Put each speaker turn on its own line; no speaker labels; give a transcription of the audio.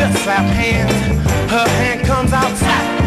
just slap hands. Her hand comes out slap.